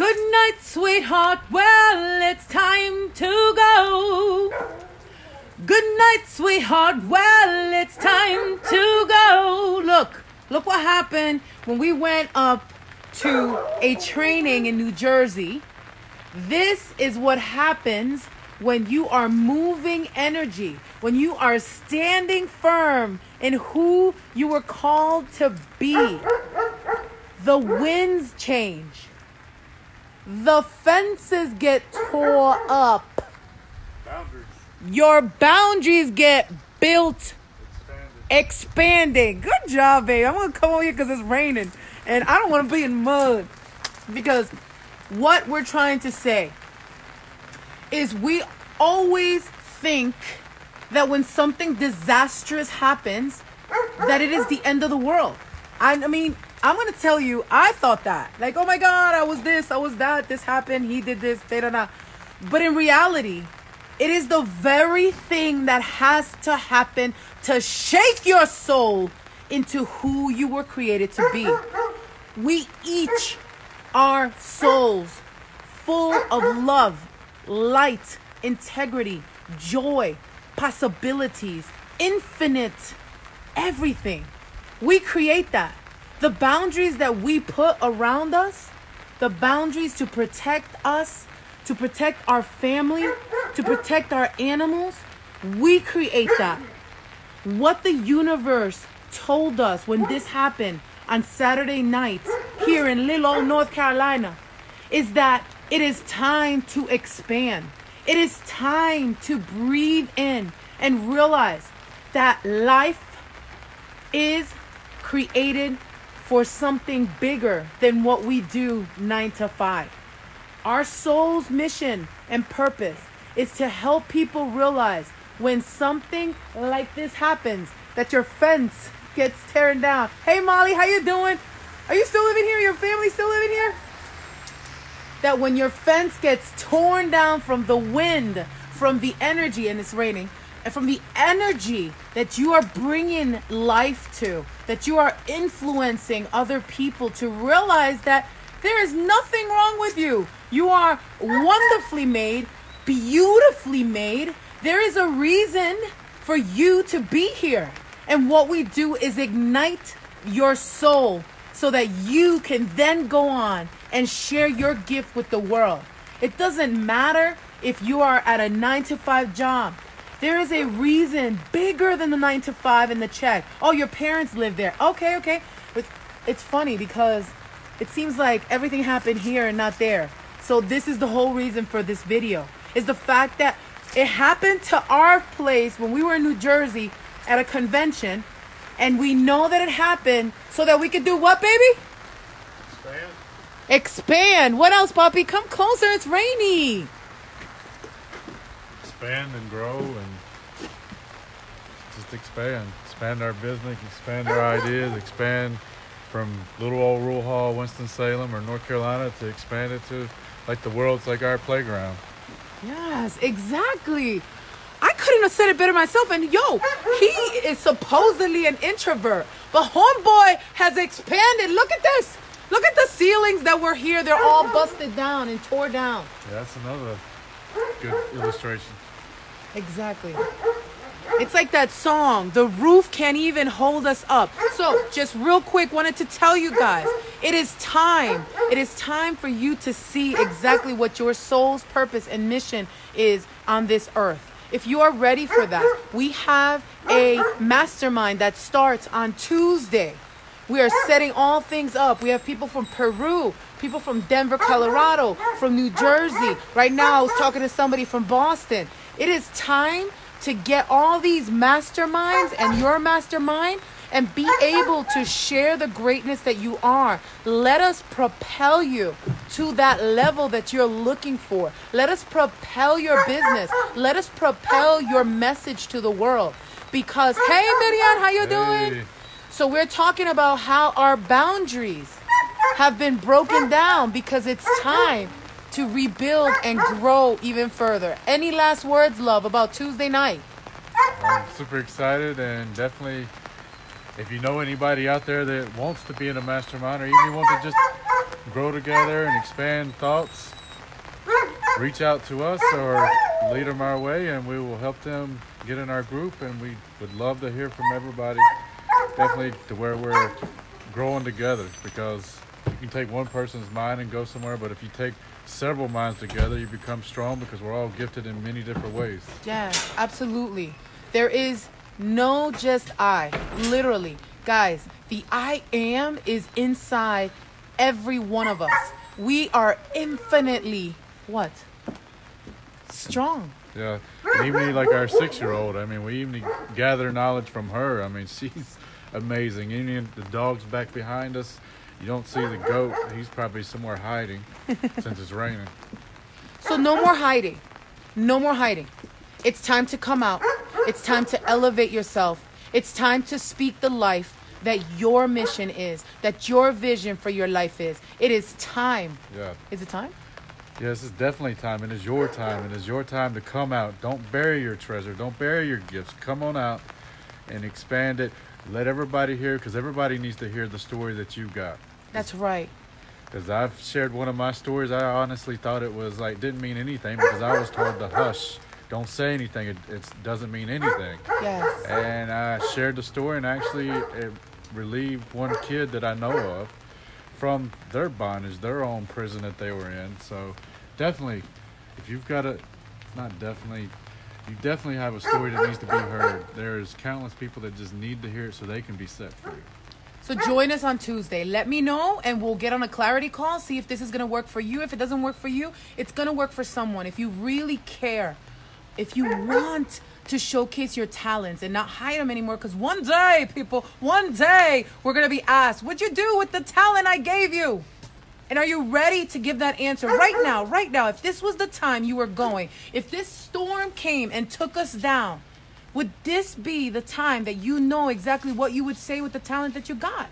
Good night, sweetheart. Well, it's time to go. Good night, sweetheart. Well, it's time to go. Look, look what happened when we went up to a training in New Jersey. This is what happens when you are moving energy, when you are standing firm in who you were called to be. The winds change. The fences get tore up. Boundaries Your boundaries get built, expanded. expanding. Good job, babe. I'm gonna come over here because it's raining, and I don't want to be in mud. Because what we're trying to say is we always think that when something disastrous happens, that it is the end of the world. I, I mean, I'm gonna tell you, I thought that. Like, oh my god, I was this, I was that, this happened, he did this, da da da. But in reality, it is the very thing that has to happen to shake your soul into who you were created to be. We each are souls full of love, light, integrity, joy, possibilities, infinite everything. We create that. The boundaries that we put around us, the boundaries to protect us, to protect our family, to protect our animals, we create that. What the universe told us when this happened on Saturday night here in little old North Carolina is that it is time to expand. It is time to breathe in and realize that life is created for something bigger than what we do nine to five. Our soul's mission and purpose is to help people realize when something like this happens that your fence gets torn down. Hey Molly, how you doing? Are you still living here? Your family still living here? That when your fence gets torn down from the wind, from the energy, and it's raining, and from the energy that you are bringing life to, that you are influencing other people to realize that there is nothing wrong with you. You are wonderfully made, beautifully made. There is a reason for you to be here. And what we do is ignite your soul so that you can then go on and share your gift with the world. It doesn't matter if you are at a nine to five job. There is a reason bigger than the nine to five and the check. Oh, your parents live there. Okay, okay. But it's funny because it seems like everything happened here and not there. So this is the whole reason for this video. Is the fact that it happened to our place when we were in New Jersey at a convention and we know that it happened so that we could do what, baby? Expand. Expand. What else, Poppy? Come closer. It's rainy. Expand and grow and just expand. Expand our business, expand our ideas, expand from little old Rural Hall, Winston-Salem or North Carolina to expand it to like the world's like our playground. Yes, exactly. I couldn't have said it better myself. And yo, he is supposedly an introvert, but homeboy has expanded. Look at this. Look at the ceilings that were here. They're all busted down and tore down. Yeah, that's another good illustration. Exactly. It's like that song, The Roof Can't Even Hold Us Up. So, just real quick, wanted to tell you guys it is time. It is time for you to see exactly what your soul's purpose and mission is on this earth. If you are ready for that, we have a mastermind that starts on Tuesday. We are setting all things up. We have people from Peru, people from Denver, Colorado, from New Jersey. Right now, I was talking to somebody from Boston. It is time to get all these masterminds and your mastermind and be able to share the greatness that you are. Let us propel you to that level that you're looking for. Let us propel your business. Let us propel your message to the world. Because, hey, Miriam, how you doing? Hey. So we're talking about how our boundaries have been broken down because it's time to rebuild and grow even further. Any last words, love, about Tuesday night? I'm super excited and definitely if you know anybody out there that wants to be in a mastermind or even want to just grow together and expand thoughts, reach out to us or lead them our way, and we will help them get in our group. And we would love to hear from everybody. Definitely to where we're growing together because can take one person's mind and go somewhere, but if you take several minds together, you become strong because we're all gifted in many different ways. Yes, absolutely. There is no just I. Literally. Guys, the I am is inside every one of us. We are infinitely what? Strong. Yeah, and even like our six-year-old. I mean, we even gather knowledge from her. I mean, she's amazing. Even the dog's back behind us. You don't see the goat. He's probably somewhere hiding since it's raining. So no more hiding. No more hiding. It's time to come out. It's time to elevate yourself. It's time to speak the life that your mission is, that your vision for your life is. It is time. Yeah. Is it time? Yes, it's definitely time, and it's your time, and it's your time to come out. Don't bury your treasure. Don't bury your gifts. Come on out and expand it. Let everybody hear, because everybody needs to hear the story that you've got. That's right. Because I've shared one of my stories. I honestly thought it was like didn't mean anything because I was told to hush, don't say anything. It, it doesn't mean anything. Yes. And I shared the story, and actually it relieved one kid that I know of from their bondage, their own prison that they were in. So definitely, if you've got a, not definitely, you definitely have a story that needs to be heard. There's countless people that just need to hear it so they can be set free. So join us on Tuesday. Let me know and we'll get on a clarity call, see if this is going to work for you. If it doesn't work for you, it's going to work for someone. If you really care, if you want to showcase your talents and not hide them anymore because one day, people, one day we're going to be asked, What'd you do with the talent I gave you? And are you ready to give that answer right now? Right now, if this was the time you were going, if this storm came and took us down, would this be the time that you know exactly what you would say with the talent that you got?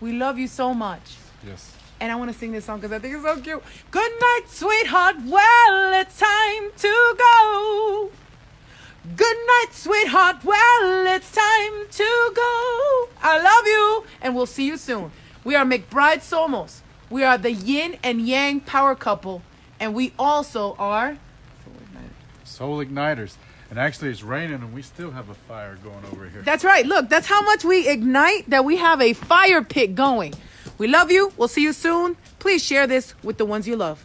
We love you so much. Yes. And I want to sing this song because I think it's so cute. Good night, sweetheart. Well, it's time to go. Good night, sweetheart. Well, it's time to go. I love you. And we'll see you soon. We are McBride Somos. We are the yin and yang power couple. And we also are. Soul igniters. And actually, it's raining, and we still have a fire going over here. That's right. Look, that's how much we ignite that we have a fire pit going. We love you. We'll see you soon. Please share this with the ones you love.